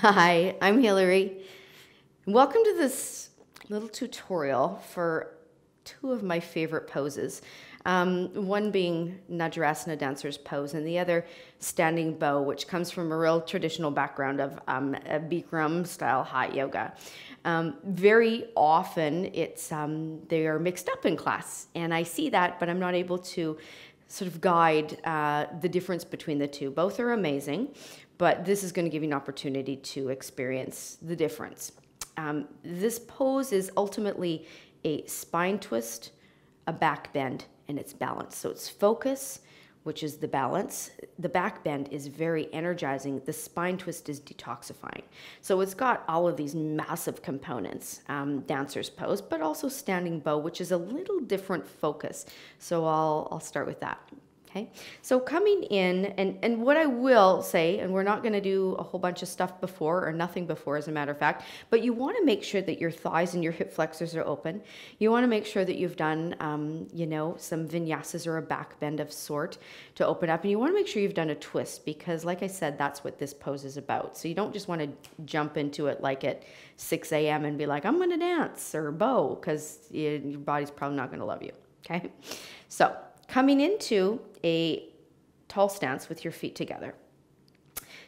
Hi, I'm Hillary. Welcome to this little tutorial for two of my favorite poses. Um, one being Natarajasana dancer's pose and the other standing bow, which comes from a real traditional background of um, Bikram style hot yoga. Um, very often it's um, they are mixed up in class and I see that, but I'm not able to sort of guide uh, the difference between the two. Both are amazing, but this is going to give you an opportunity to experience the difference. Um, this pose is ultimately a spine twist, a back bend, and it's balance. So it's focus, which is the balance. The back bend is very energizing. The spine twist is detoxifying. So it's got all of these massive components, um, dancer's pose, but also standing bow, which is a little different focus. So I'll, I'll start with that. Okay, so coming in, and, and what I will say, and we're not going to do a whole bunch of stuff before or nothing before, as a matter of fact, but you want to make sure that your thighs and your hip flexors are open. You want to make sure that you've done, um, you know, some vinyasas or a back bend of sort to open up, and you want to make sure you've done a twist because, like I said, that's what this pose is about. So you don't just want to jump into it like at 6 a.m. and be like, I'm going to dance or bow because your body's probably not going to love you. Okay, so coming into a tall stance with your feet together.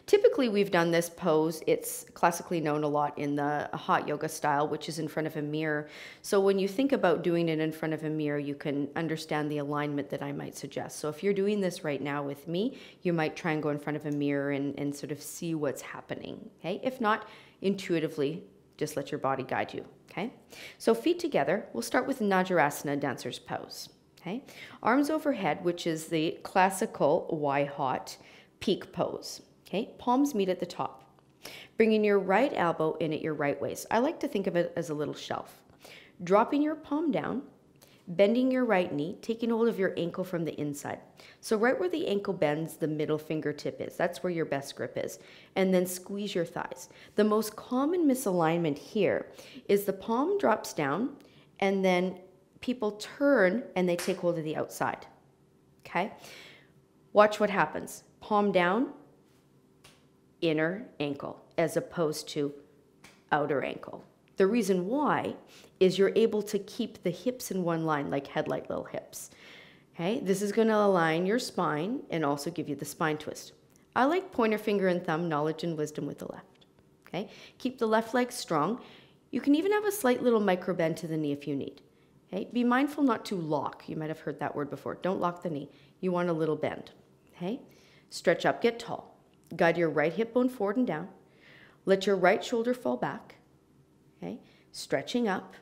Typically, we've done this pose. It's classically known a lot in the hot yoga style, which is in front of a mirror. So when you think about doing it in front of a mirror, you can understand the alignment that I might suggest. So if you're doing this right now with me, you might try and go in front of a mirror and, and sort of see what's happening. Okay. If not, intuitively, just let your body guide you. Okay. So feet together. We'll start with Natarajasana dancer's pose. Okay, arms overhead, which is the classical Y hot peak pose. Okay, palms meet at the top. Bringing your right elbow in at your right waist. I like to think of it as a little shelf. Dropping your palm down, bending your right knee, taking hold of your ankle from the inside. So right where the ankle bends, the middle fingertip is. That's where your best grip is. And then squeeze your thighs. The most common misalignment here is the palm drops down and then people turn and they take hold of the outside. Okay? Watch what happens. Palm down, inner ankle, as opposed to outer ankle. The reason why is you're able to keep the hips in one line like headlight little hips. Okay? This is going to align your spine and also give you the spine twist. I like pointer finger and thumb, knowledge and wisdom with the left. Okay? Keep the left leg strong. You can even have a slight little micro bend to the knee if you need. Okay? Be mindful not to lock. You might have heard that word before. Don't lock the knee. You want a little bend. Okay? Stretch up, get tall. Guide your right hip bone forward and down. Let your right shoulder fall back. Okay? Stretching up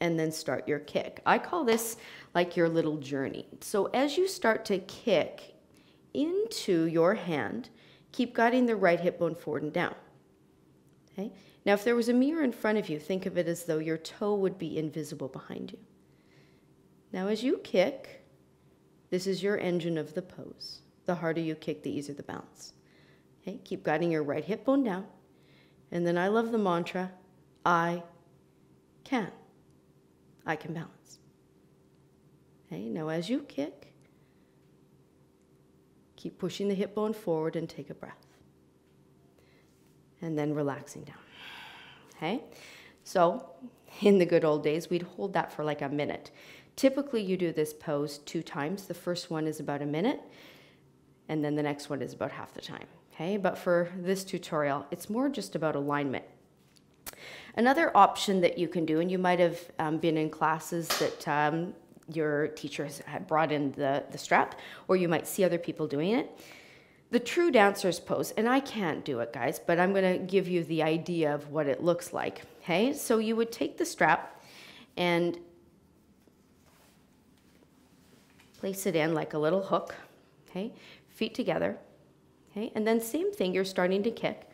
and then start your kick. I call this like your little journey. So as you start to kick into your hand, keep guiding the right hip bone forward and down. Okay? Now, if there was a mirror in front of you, think of it as though your toe would be invisible behind you. Now, as you kick, this is your engine of the pose. The harder you kick, the easier the balance. Okay, keep guiding your right hip bone down. And then I love the mantra I can. I can balance. Okay, now as you kick, keep pushing the hip bone forward and take a breath. And then relaxing down. Okay, so in the good old days, we'd hold that for like a minute. Typically, you do this pose two times. The first one is about a minute, and then the next one is about half the time. Okay, but for this tutorial, it's more just about alignment. Another option that you can do, and you might have um, been in classes that um, your teacher has brought in the, the strap, or you might see other people doing it. The true dancer's pose, and I can't do it, guys, but I'm to give you the idea of what it looks like. Okay, so you would take the strap and Place it in like a little hook, okay? Feet together, okay? And then same thing, you're starting to kick.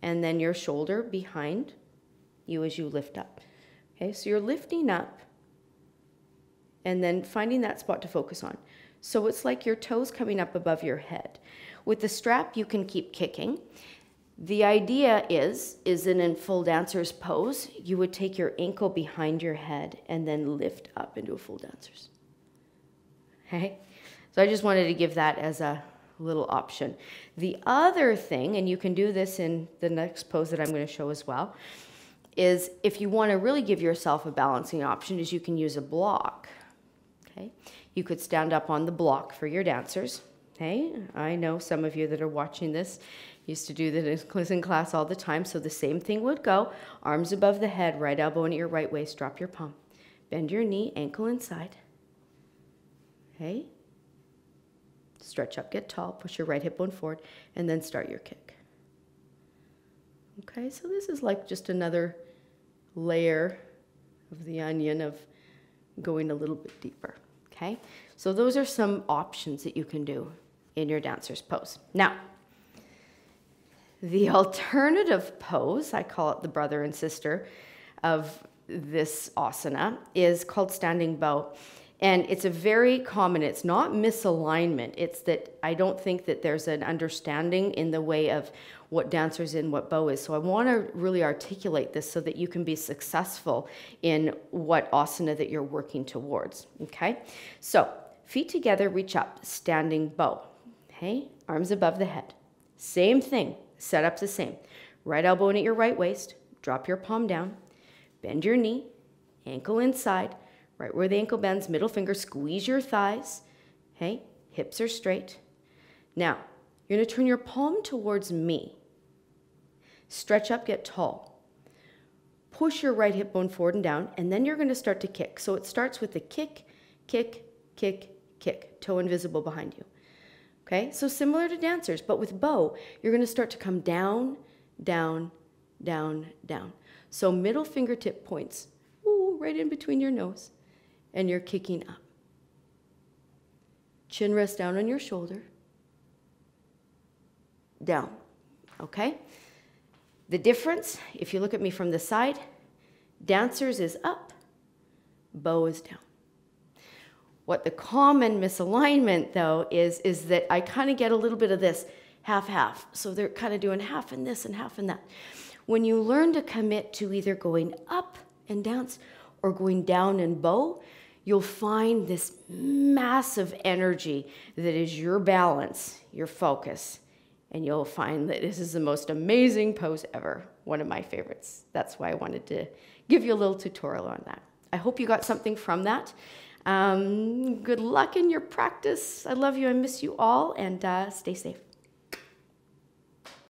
And then your shoulder behind you as you lift up. Okay, so you're lifting up and then finding that spot to focus on. So it's like your toes coming up above your head. With the strap, you can keep kicking. The idea is, is in in full dancer's pose, you would take your ankle behind your head and then lift up into a full dancer's. Okay? So I just wanted to give that as a little option. The other thing, and you can do this in the next pose that I'm going to show as well, is if you want to really give yourself a balancing option is you can use a block. Okay? You could stand up on the block for your dancers. Okay? I know some of you that are watching this used to do this in class all the time, so the same thing would go. Arms above the head, right elbow into your right waist, drop your palm. Bend your knee, ankle inside. Hey, Stretch up, get tall, push your right hip bone forward, and then start your kick. Okay, so this is like just another layer of the onion of going a little bit deeper. Okay, so those are some options that you can do in your dancer's pose. Now, the alternative pose, I call it the brother and sister of this asana, is called standing bow. And it's a very common, it's not misalignment. It's that I don't think that there's an understanding in the way of what dancers in what bow is. So I want to really articulate this so that you can be successful in what asana that you're working towards. Okay? So feet together, reach up, standing bow. Okay? Arms above the head. Same thing. Setup's the same. Right elbow in at your right waist. Drop your palm down. Bend your knee. Ankle inside right where the ankle bends, middle finger, squeeze your thighs. Okay, hips are straight. Now, you're gonna turn your palm towards me. Stretch up, get tall. Push your right hip bone forward and down, and then you're gonna start to kick. So it starts with the kick, kick, kick, kick, toe invisible behind you. Okay, so similar to dancers, but with bow, you're gonna start to come down, down, down, down. So middle fingertip points, ooh, right in between your nose and you're kicking up. Chin rests down on your shoulder. Down. Okay? The difference, if you look at me from the side, dancers is up, bow is down. What the common misalignment though is is that I kind of get a little bit of this half half. So they're kind of doing half in this and half in that. When you learn to commit to either going up and dance or going down and bow, you'll find this massive energy that is your balance, your focus, and you'll find that this is the most amazing pose ever. One of my favorites. That's why I wanted to give you a little tutorial on that. I hope you got something from that. Um, good luck in your practice. I love you. I miss you all, and uh, stay safe.